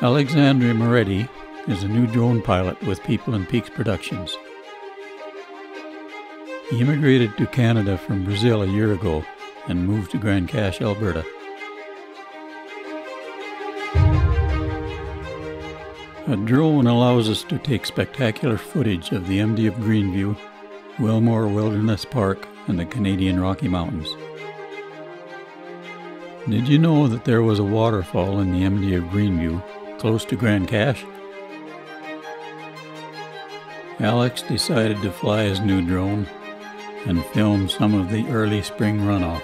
Alexandre Moretti is a new drone pilot with People and Peaks Productions. He immigrated to Canada from Brazil a year ago and moved to Grande Cache, Alberta. A drone allows us to take spectacular footage of the MD of Greenview, Willmore Wilderness Park, and the Canadian Rocky Mountains. Did you know that there was a waterfall in the MD of Greenview close to Grande Cache. Alex decided to fly his new drone and film some of the early spring runoff.